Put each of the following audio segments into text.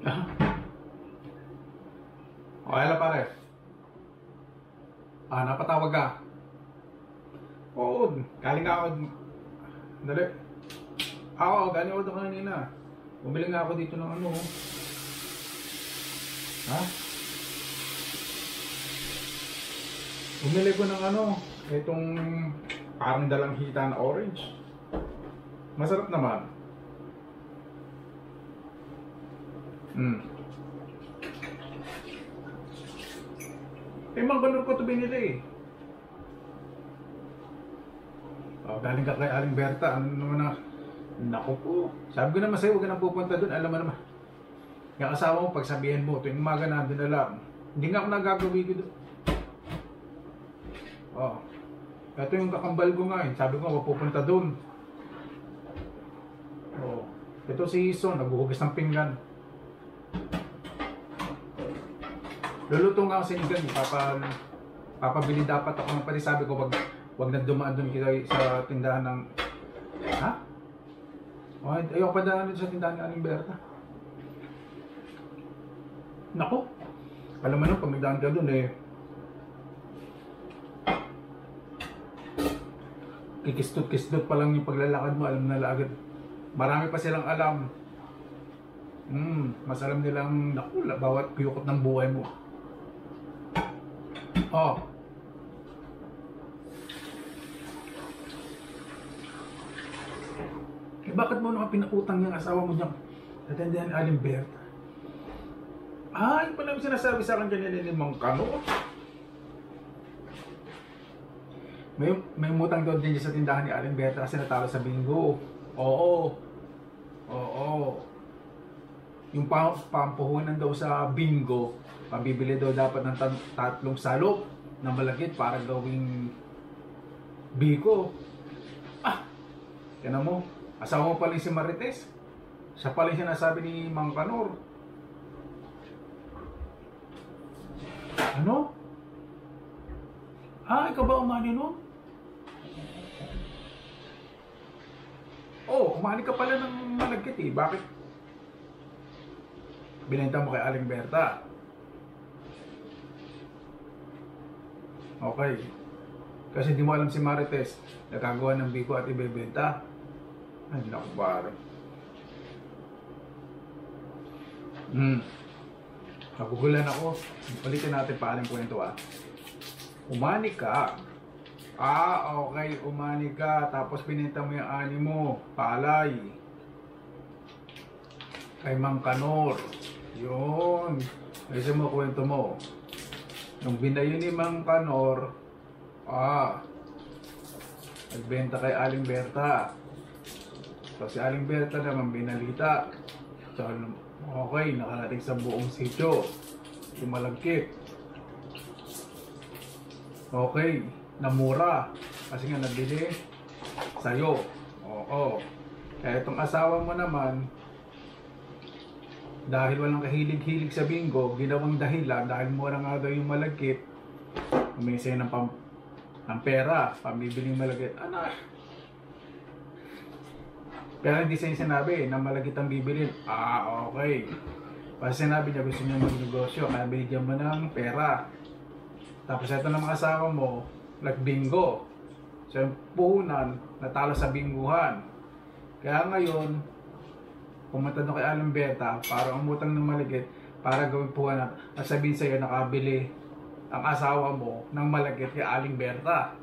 Ah. Okay lang pare. Ah, napatawag ka. Oo, galing nga ako. Dali. Ako, galing ako doon kanina. Bumili nga ako dito ng ano. oh. Ha? Bumili ko ng ano, itong parang dalang hita na orange. Masarap naman. Hmm. Eh, mga ganun ko ito binili eh. Oh, galing ka kay Aling Berta. Ano naman na? Naku po. Sabi ko naman sa'yo, huwag ka nang pupunta doon. Alam mo naman. Yung asawa mo, pagsabihin mo, tuwing umaga na lang. Hindi nga ako nagagawi ko doon. Oh. Ito yung kakambal ko nga eh. Sabi ko, huwag pupunta doon. Oh. Ito si Ison, naghuhugas ng pinggan. Luluto nga ako sa Igan, papa, papabili dapat ako ng pati sabi ko wag wag na dumaan doon kita sa tindahan ng ha? Oh, ayoko pa daan sa tindahan ng Aling Berta. Nako. Alam mo na pag nagdaan ka doon eh kikistot-kistot pa lang yung paglalakad mo, alam na agad. Marami pa silang alam. Hmm, mas alam nilang naku, bawat kuyukot ng buhay mo. Oh. Eh bakit mo naman pinakutang yung asawa mo niyang natindihan ni Aling Berta? Ah, yun pala yung sinasabi sa akin kanina ni Mang Kano. May, may mutang doon din sa tindahan ni Aling Berta kasi natalo sa bingo. Oo. Oo. Yung pa pampuhunan daw sa bingo, pabibili daw dapat ng tat- tatlong salop na malagit para gawing biko. Ah! Yan mo, asawa mo pala si Marites. Siya pala yung sinasabi ni Mang Kanor. Ano? Ah, ikaw ba umani nun? Oh, umani ka pala ng malagkit eh. Bakit? Binenta mo kay Aling Berta. Okay. Kasi di mo alam si Marites, nagkagawa ng biko at ibebenta. Ay, naku pare. Hmm. Nagugulan ako. Ulitin natin paano kwento ah. Umani ka. Ah, okay. Umani ka. Tapos pinenta mo yung ani mo. Palay. Kay Mang Kanor. Yun. Kasi mo kwento mo. Nung binayo ni Mang Kanor, ah, nagbenta kay Aling Berta. So si Aling Berta naman binalita. So, okay, nakarating sa buong sityo. Yung malagkit. Okay, namura. Kasi nga nabili sa'yo. Oo. Kaya itong asawa mo naman, dahil walang kahilig-hilig sa bingo, ginawang dahilan dahil mura nga daw yung malagkit, umisay ng, pam, ng pera, pambibiling malagkit. Ano? Pero hindi yung sinabi na malagkit ang bibilin. Ah, okay. Kasi sinabi niya gusto niya magnegosyo, kaya binigyan mo ng pera. Tapos ito ng mga asawa mo, nagbingo. So yung puhunan, natalo sa binguhan. Kaya ngayon, pumunta doon kay Alan Beta para umutang ng malagit para gawin puhunan at sabihin sa'yo nakabili ang asawa mo ng malagit kay Aling Berta.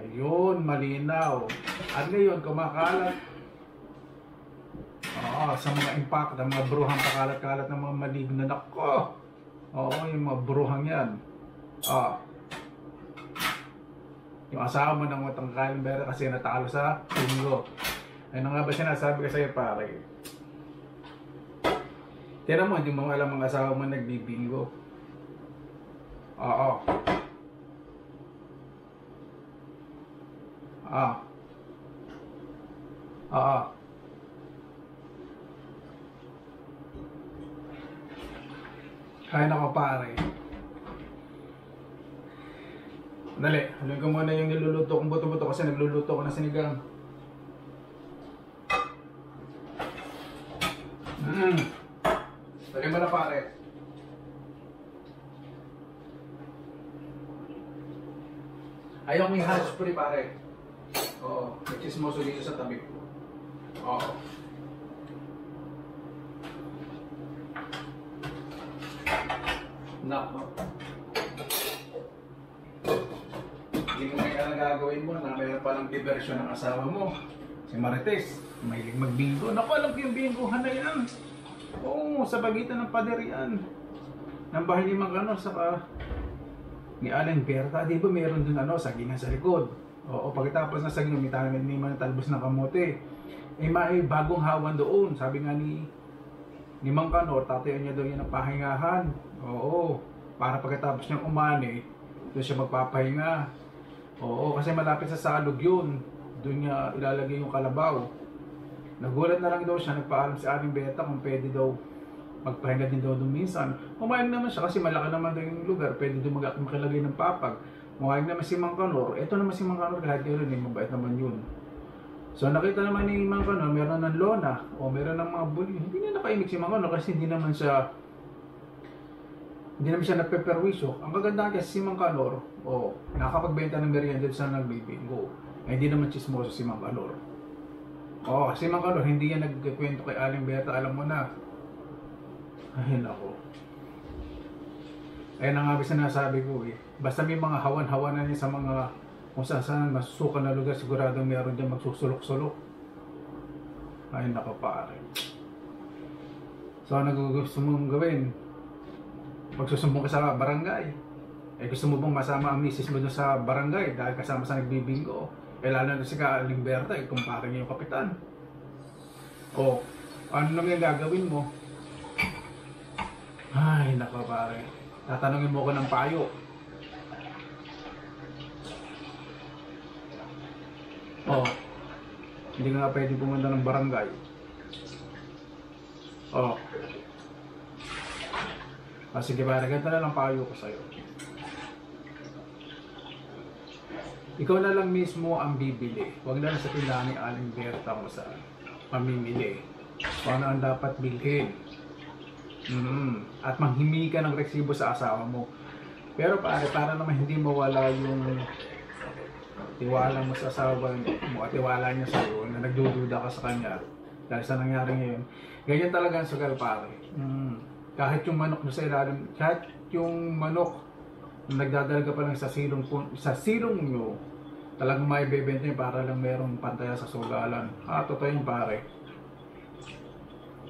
Ayun, malinaw. At ngayon, kumakalat Oo, sa mga impact, ang mga bruhang kakalat-kalat ng mga maligno. Nako! Oo, yung mga bruhang yan. Ah. Yung asawa mo ng matang Kalimber kasi natalo sa bingo. Ano nga ba sinasabi ko sa'yo pare? Tira mo, hindi mo alam mga asawa mo nagbibingo. Oo. Ah. Oo. Kaya na ko pare. Dali, haluin ko muna yung niluluto kong buto-buto kasi nagluluto ko na sinigang. Mm. Lagyan mo na pare. Ayaw may hands free pare. Oo, may chismoso dito sa tabi. Oo. Nako. Hindi mo kaya na gagawin mo na mayroon palang diversyon ng asawa mo. Si Marites, mahilig magbingo. Naku, alam ko yung bingohan na yan. Oo, sa pagitan ng pader yan. Ng bahay ni Mang ano, saka ni Alan Berta, di ba meron dun ano, sagingan sa likod. Oo, pagkatapos ng sagingan, may tayo ni Mang talbos ng kamote. Eh, may bagong hawan doon. Sabi nga ni ni Mang Kanor, tatayan niya daw yan ng pahingahan. Oo, para pagkatapos niyang umani, doon siya magpapahinga. Oo, kasi malapit sa salog yun. Doon niya ilalagay yung kalabaw. Nagulat na lang daw siya, nagpaalam si Aling Beta kung pwede daw magpahinga din daw doon minsan. Pumayag naman siya kasi malaki naman daw yung lugar, pwede doon mag makilagay ng papag. Pumayag naman si Mang Kanor, eto naman si Mang Kanor kahit gano'n eh, mabait naman yun. So nakita naman ni Mang Kanor, meron ng lona o meron ng mga bully. Hindi na nakaimik si Mang Kanor kasi hindi naman siya hindi naman siya napeperwisyo. Ang kagandahan kasi si Mang Kanor, o nakapagbenta ng merienda sa nagbibingo. Eh, hindi naman chismoso si Mang Kanor. Oh, si Mang Kanor, hindi yan nagkwento kay Aling Berta, alam mo na. Ay, nako. Ayun ang nga sinasabi ko eh. Basta may mga hawan-hawanan niya sa mga kung saan saan masusukan na lugar, sigurado meron dyan magsusulok-sulok. Ay, nako pare. So, ano gusto mong gawin? Magsusumbong ka sa barangay. Eh, gusto mo bang masama ang misis mo sa barangay dahil kasama sa nagbibingo? Eh, lalo na si Kaaling Berta, eh, kumpare niya yung kapitan. O, ano naman yung gagawin mo? Ay, nako pare. Tatanungin mo ko ng payo. Oh. Hindi nga pwede pumunta ng barangay. Oh. Ah, sige pare, ganito na lang payo ko sa'yo. Ikaw na lang mismo ang bibili. Huwag lang sa tindahan ni Aling Berta kung saan mamimili. Kung ano ang dapat bilhin. Mm. At manghimi ka ng resibo sa asawa mo. Pero pare, para naman hindi mawala yung tiwala mo sa asawa mo at tiwala niya sa iyo na nagdududa ka sa kanya dahil sa nangyari ngayon. Ganyan talaga ang sugal pare. Mm. Kahit yung manok mo sa ilalim, kahit yung manok na nagdadalaga pa lang sa silong sa silong nyo, talagang may bebenta niya para lang merong pantaya sa sugalan. Ah, totoo yung pare.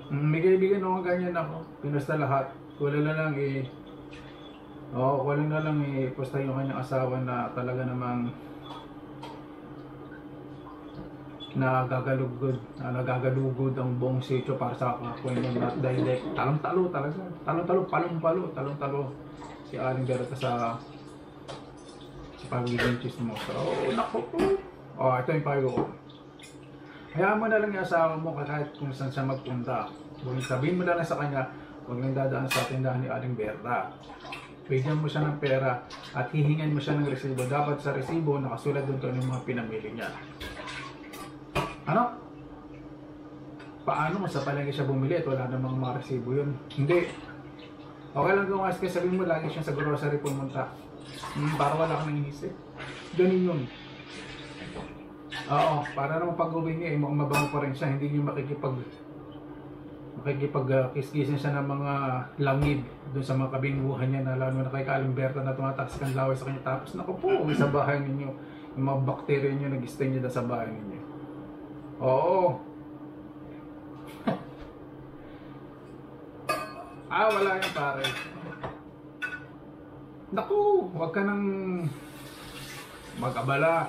Mm, may kaibigan ako ganyan ako. Pinusta lahat. Wala na lang eh. Oo, wala na lang eh. Pusta yung kanyang asawa na talaga namang nagagalugod, na nagagalugod ang buong sitio para sa kwento na direct. Talong-talo talaga. Talong-talo, palong-palo, talong-talo. Si Aling Berta sa pagiging chismosa. Oo, naku po. Oh, ito yung payo ko. Hayaan mo na lang yung asawa mo kahit kung saan siya magpunta. Kung sabihin mo lang sa kanya, huwag nang dadaan sa tindahan ni Aling Berta. Bigyan mo siya ng pera at hihingan mo siya ng resibo. Dapat sa resibo, nakasulat doon kung ano yung mga pinamili niya. Ano? Paano mo sa palengke siya bumili at wala namang mga resibo yun? Hindi. Okay lang kung ask sabihin mo lagi siya sa grocery pumunta. Hmm, para wala kang nanginisip. Ganun yun. Oo, para naman pag-uwi niya, eh, mabango pa rin siya. Hindi niyo makikipag makikipag kiskisin siya ng mga langib doon sa mga kabinguhan niya na lalo na kay Kalimberto na tumatakas kang laway sa kanya tapos naku po sa bahay ninyo yung mga bakterya niyo nag-stay niyo sa bahay ninyo oo ah wala yan pare naku huwag ka nang mag-abala.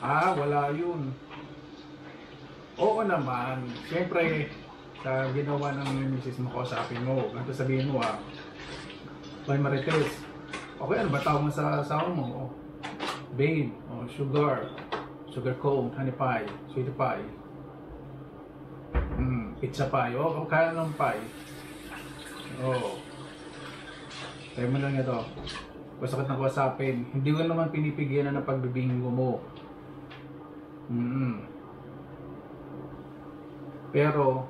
Ah wala yun. Oo naman. Siyempre, sa ginawa ng misis mo kausapin mo, ganito sabihin mo ah, Hoy Marites, okay ano ba tawag mo sa asawa mo? Oh, babe, oh, sugar, sugar cone, honey pie, sweetie pie, mm, pizza pie, oh, kaya ng pie. Oh. Tayo mo lang ito. Basta ka nang kausapin, hindi ko naman pinipigyan na ng pagbibingo mo. Mm Pero,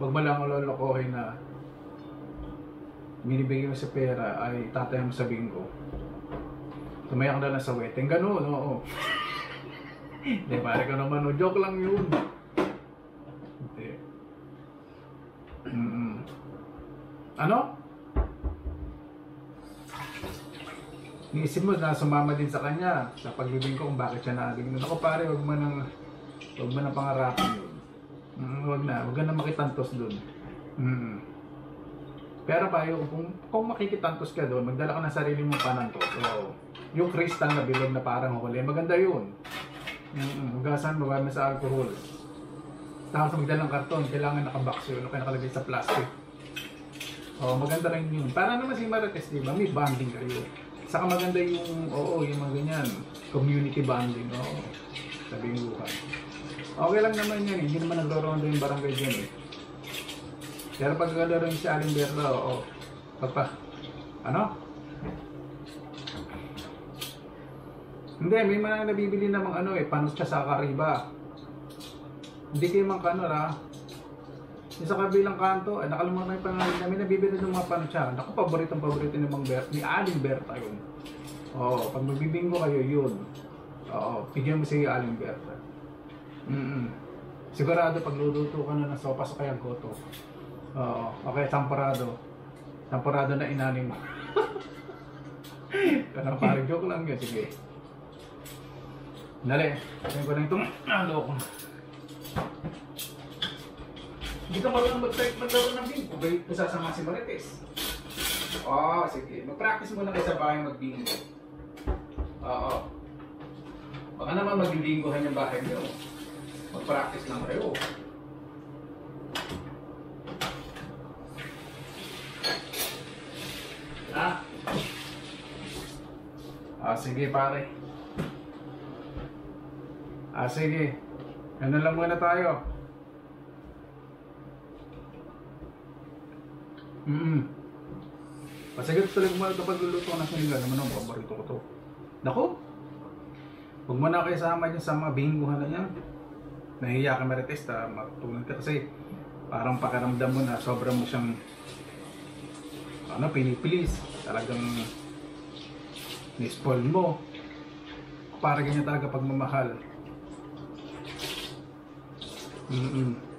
wag mo lang lolokohin na binibigyan mo sa pera ay tatay mo sa bingo. Tumayak na lang sa wedding. Ganun, oo. Hindi, pare ka naman. no? Joke lang yun. Hindi. Mm-mm. Ano? Niisip mo na sumama din sa kanya sa paglibing ko kung bakit siya nun. Ako pare, wag mo nang wag mo nang pangarapin yun. Mm, wag na, wag na makitantos dun. Mm. Pero pa, yung, kung, kung makikitantos ka doon, magdala ka ng sarili mong panantos. So, yung crystal na bilog na parang huli, maganda yun. Mm, hugasan mo, mo sa alcohol. Tapos magdala ng karton, kailangan nakabox yun, o kaya nakalagay sa plastic. Oh, maganda rin yun. Para naman si Marites, di ba? May bonding kayo. Saka maganda yung, oo, yung mga ganyan. Community bonding, oo. Sabi yung buhay. Okay lang naman yan, eh. hindi naman naglorondo yung barangay dyan eh. Pero pag yung si Aling Berta, oo. Pagpa, ano? Hindi, may mga nabibili namang ano eh, panos sa kariba. Hindi kayo mang kano ha. Yung sa kabilang kanto, eh, nakalimutan yung pangalan namin, nabibili ng mga panos siya. Naku, paboritong paborito ni Mang Berta, ni Aling Berta yun. Oo, pag magbibingo kayo, yun. Oo, bigyan mo si Aling Berta. Mm Sigurado pag luluto ka na ng sopas o kaya goto. Oo, okay, tamparado. Tamparado na inanim mo. Pero parang joke lang yun, sige. Dali, sabihin ko na itong ano ko. Hindi ka marunong mag-type maglaro ng bingo. Ba yung sasama si Marites? Oo, sige. Mag-practice muna kayo sa bahay mag-bingo. Oo. Baka naman mag-bingohan yung bahay niyo. Mag-practice lang kayo. Ah. Ah, sige pare. Ah, sige. Ano lang muna tayo. Mm-mm. Pasagot talaga mo ito pagluluto ng sinigang. Naman ang paborito ko to. Nako. Huwag mo na kayo sama dyan sa mga binguhan na yan. Nahiya ka marites ta, matulad ka kasi parang pakiramdam mo na sobrang mo siyang ano, pinipilis. Talagang nispoil mo. Para ganyan talaga pagmamahal. Mm-mm.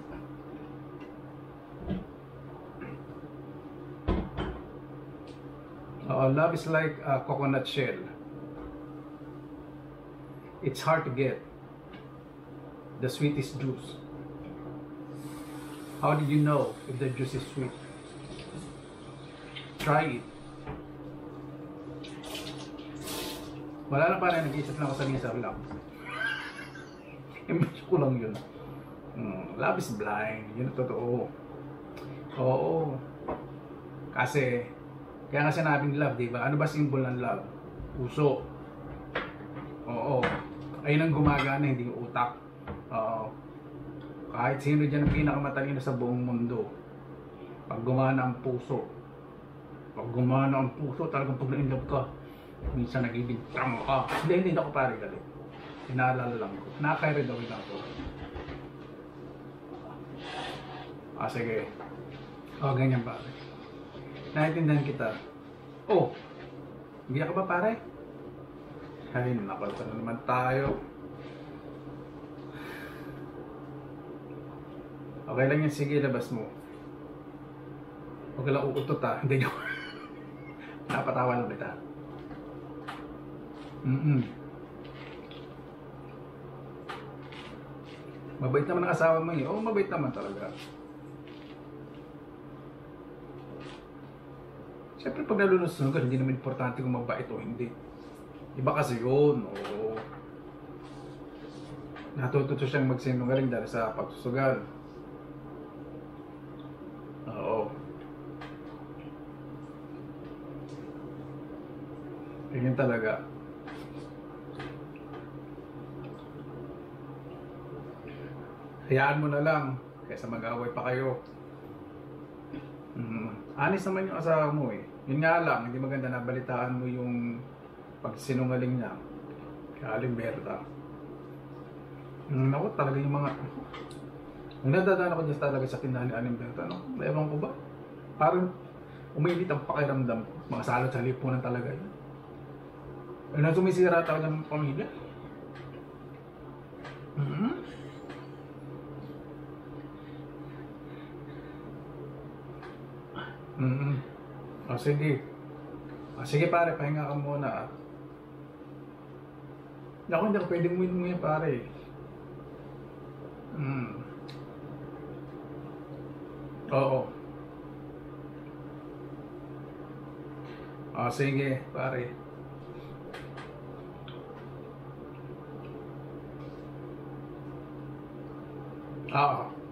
Uh, love is like a coconut shell. It's hard to get. The sweetest juice. How do you know if the juice is sweet? Try it. Wala lang parang nag-iisip lang ako sa misa lang. Image ko lang yun. Hmm, love is blind. Yun totoo. Oo. Kasi, kaya nga sinabing love, di ba? Ano ba symbol ng love? Puso. Oo. Ayun ang gumagana, hindi yung utak. Oo. Kahit sino dyan ang pinakamatalino sa buong mundo. Pag gumana ang puso. Pag gumana ang puso, talagang pag na-inlove ka, minsan nagiging tramo ka. Hindi, hindi ako pare galit. Inaalala lang ko. Nakaka-read away lang ako. Ah, sige. O, oh, ganyan pare. Naintindihan kita. Oh, hindi ka ba pare? Ay, nakalta na naman tayo. Okay lang yan, sige, labas mo. Huwag lang uutot ha, hindi nyo. Napatawa lang kita. Mm-mm. Mabait naman ang asawa mo eh. Oo, mabait naman talaga. Siyempre pag nalulusunod ka, hindi naman importante kung mabait o hindi. Iba kasi yun, oo. Natututo siyang magsinungaling dahil sa pagsusugal. Oo. Ganyan talaga. Hayaan mo na lang kaysa mag-away pa kayo. Mm. Honest naman yung asawa mo eh. Yun nga lang, hindi maganda na balitaan mo yung pagsinungaling niya. Kaya Aling Berta. Mm, ako talaga yung mga Nung nadadaan ako dyan talaga sa tindahan ni Aling Berta, no? Ewan ko ba? Parang umiinit ang pakiramdam ko. Mga salot sa lipunan talaga yun. Ano sumisira talaga ng pamilya? O sige. O sige pare, pahinga ka muna ah. Naku, hindi ako pwedeng win mo yan pare. Hmm. Oo. O sige, pare. Oo.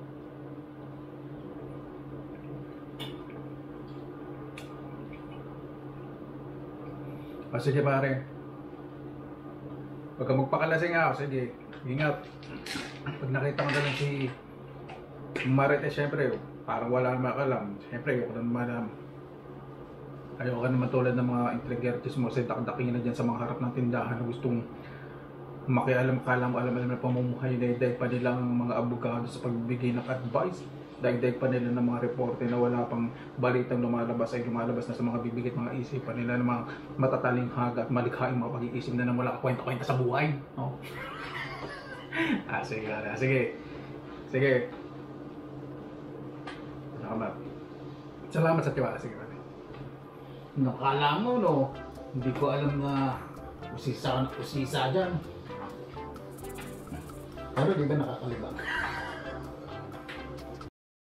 O sige pare. Huwag ka magpakalasing ako, sige. Ingat. Pag nakita ko na lang si Marite, syempre, parang wala naman alam. Syempre, ayoko na naman alam. Ayoko naman tulad ng mga intrigertis mo kasi dakdaking na dyan sa mga harap ng tindahan na gustong makialam kalam alam alam na pamumuhay dagdag pa nilang mga abogado sa pagbibigay ng advice dagdag pa nila ng mga reporte na wala pang balitang lumalabas ay lumalabas na sa mga bibigit mga isipan nila ng mga matataling haga at malikhaing mga pag-iisip na nang wala kwenta-kwenta sa buhay no? ah sige ah, sige. Sige. Salamat. Salamat sa tiwala sige pare nakala mo no? Hindi ko alam na usisa usisa dyan. Pero di ba nakakalibang?